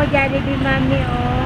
ako Jollibee, mami, oh.